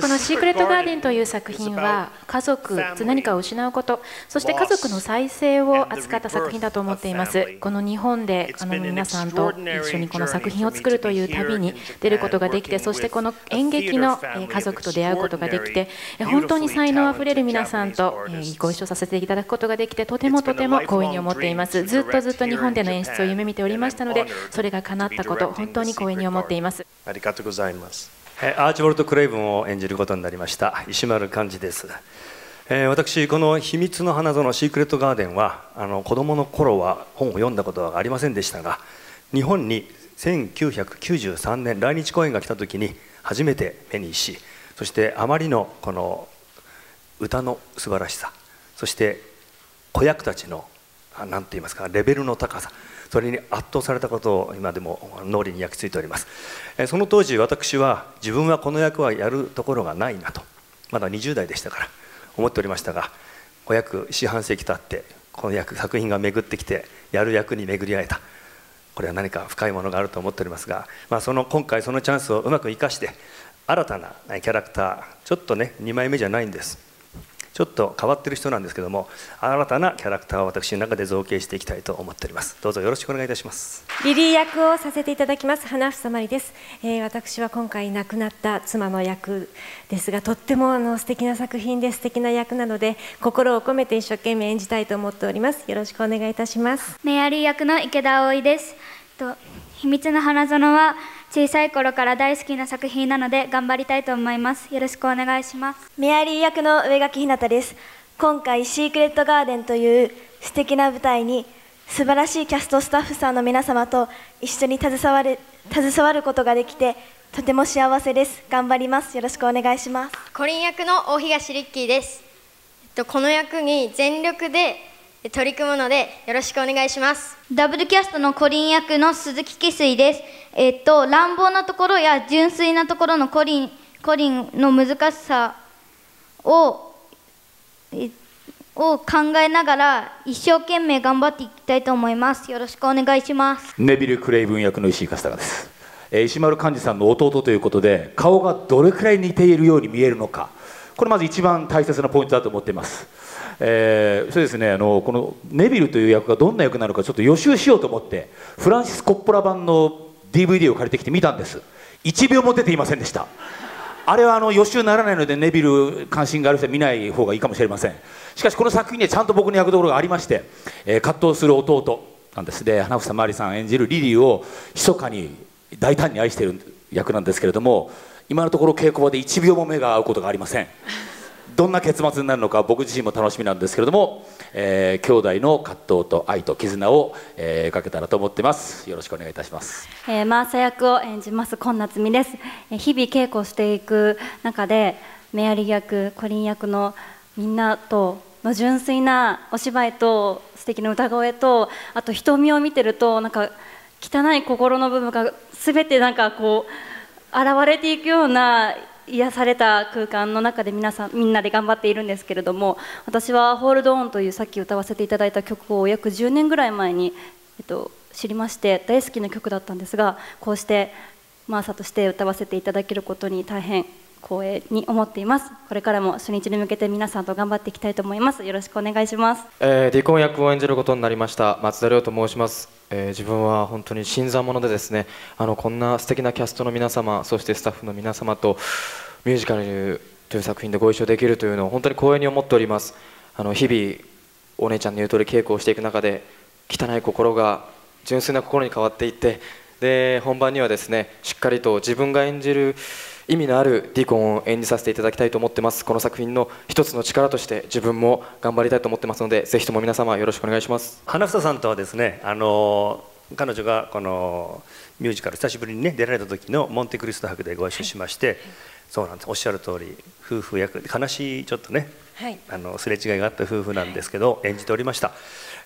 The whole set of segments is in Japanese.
この「シークレット・ガーデン」という作品は家族何かを失うことそして家族の再生を扱った作品だと思っています。この日本であの皆さんと一緒にこの作品を作るという旅に出ることができてそしてこの演劇の家族と出会うことができて本当に才能あふれる皆さんとご一緒させていただくことができてとてもとても光栄に思っています。ずっとずっと日本での演出を夢見ておりましたのでそれが叶ったこと本当に光栄に思っています。ありがとうございますアーチボルト・クレイブンを演じることになりました。石丸幹二です、えー、私この「秘密の花園シークレット・ガーデンは」あの子供の頃は本を読んだことはありませんでしたが日本に1993年来日公演が来た時に初めて目にしそしてあまりのこの歌の素晴らしさそして子役たちの何て言いますかレベルの高さそれに圧倒されたことを今でも脳裏に焼き付いております。その当時私は自分はこの役はやるところがないなと。まだ20代でしたから思っておりましたが子役四半世紀経ってこの役作品が巡ってきてやる役に巡り会えた。これは何か深いものがあると思っておりますが、まあ、その今回そのチャンスをうまく生かして新たなキャラクターちょっとね2枚目じゃないんです。ちょっと変わってる人なんですけども新たなキャラクターを私の中で造形していきたいと思っております。どうぞよろしくお願いいたします。リリー役をさせていただきます花房まりです、えー、私は今回亡くなった妻の役ですがとってもあの素敵な作品で素敵な役なので心を込めて一生懸命演じたいと思っております。よろしくお願いいたします。メアリー役の池田葵です。と秘密の花園は小さい頃から大好きな作品なので頑張りたいと思います。よろしくお願いします。メアリー役の上垣ひなたです。今回シークレットガーデンという素敵な舞台に素晴らしいキャストスタッフさんの皆様と一緒に携わる携わることができてとても幸せです。頑張ります。よろしくお願いします。コリン役の大東リッキーです。この役に全力で取り組むのでよろしくお願いします。ダブルキャストのコリン役の鈴木喜水です。えっと乱暴なところや純粋なところのコリンコリンの難しさをを考えながら一生懸命頑張っていきたいと思います。よろしくお願いします。ネビル・クレイブン役の石井勝孝です、えー、石丸幹二さんの弟ということで顔がどれくらい似ているように見えるのか。これまず一番大切なポイントだと思っていますえー、そうですねあのこのネビルという役がどんな役なのかちょっと予習しようと思ってフランシス・コッポラ版の DVD を借りてきて見たんです。1秒も出ていませんでした。あれはあの予習ならないのでネビル関心がある人は見ない方がいいかもしれません。しかしこの作品にはちゃんと僕の役どころがありまして、えー、葛藤する弟なんです。で花房まりさん演じるリリーを密かに大胆に愛している役なんですけれども今のところ稽古場で1秒も目が合うことがありません。どんな結末になるのか僕自身も楽しみなんですけれども、えー、兄弟の葛藤と愛と絆を、えー、かけたらと思ってます。よろしくお願いいたします、えー、マーサ役を演じます今夏美です、えー、日々稽古していく中でメアリー役コリン役のみんなとの純粋なお芝居と素敵な歌声とあと瞳を見てるとなんか汚い心の部分が全てなんかこう現れていくような癒された空間の中で皆さんみんなで頑張っているんですけれども私は「ホールドオン」というさっき歌わせていただいた曲を約10年ぐらい前に、えっと、知りまして大好きな曲だったんですがこうしてマーサとして歌わせていただけることに大変光栄に思っています。これからも初日に向けて皆さんと頑張っていきたいと思います。よろしくお願いします、えー、ディコン役を演じることになりました松田亮と申します、えー、自分は本当に新参者でですねあのこんな素敵なキャストの皆様そしてスタッフの皆様とミュージカルという作品でご一緒できるというのを本当に光栄に思っております。あの日々お姉ちゃんの言う通り稽古をしていく中で汚い心が純粋な心に変わっていってで本番にはですねしっかりと自分が演じる意味のあるディコンを演じさせていただきたいと思ってます。この作品の一つの力として自分も頑張りたいと思ってますのでぜひとも皆様よろしくお願いします。花房さんとはですねあの彼女がこのミュージカル久しぶりにね出られた時のモンテクリスト博でご一緒しまして、はい、そうなんです。おっしゃる通り夫婦役悲しいちょっとね、はい、あのすれ違いがあった夫婦なんですけど、演じておりました、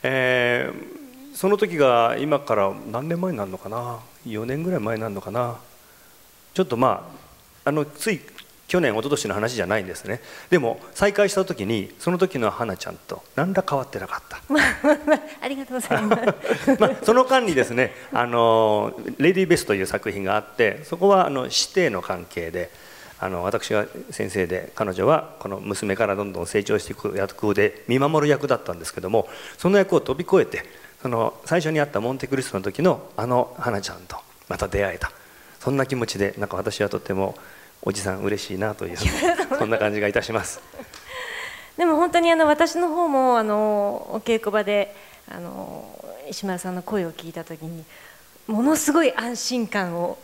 えー、その時が今から何年前になるのかな？4年ぐらい前になるのかな？ちょっとまああのつい去年一昨年の話じゃないんですね。でも再会した時にその時の花ちゃんと何ら変わってなかった。ありがとうございます。まあ、その間にですね「あのレディー・ベス」という作品があってそこはあの師弟の関係であの私が先生で彼女はこの娘からどんどん成長していく役で見守る役だったんですけどもその役を飛び越えてその最初に会ったモンテクリストの時のあの花ちゃんとまた出会えた。そんな気持ちでなんか私はとってもおじさん嬉しいなというそ んな感じがいたします。でも本当にあの私の方もあのお稽古場であの石丸さんの声を聞いた時にものすごい安心感を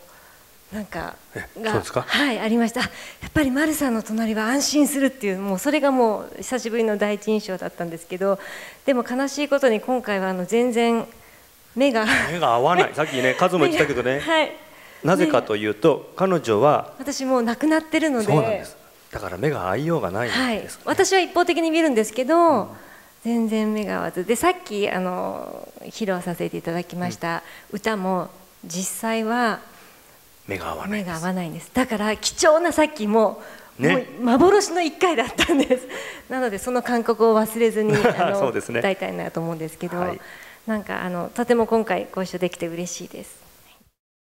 なんかそうですか？はいありました。やっぱり丸さんの隣は安心するっていうもうそれがもう久しぶりの第一印象だったんですけどでも悲しいことに今回はあの全然目が目が合わない。さっきねカズも言ってたけどね、はい、なぜかというと彼女は私もう亡くなってるのでそうなんです。だから目が合いようがないんはいです、ね、私は一方的に見るんですけど、うん、全然目が合わず。でさっきあの披露させていただきました歌も実際は目が合わない目が合わないんです。だから貴重なさっきもね、もう幻の一回だったんです。なのでその感覚を忘れずに あの、ね、歌いたいなと思うんですけど、はい、なんかあのとても今回ご一緒できて嬉しいです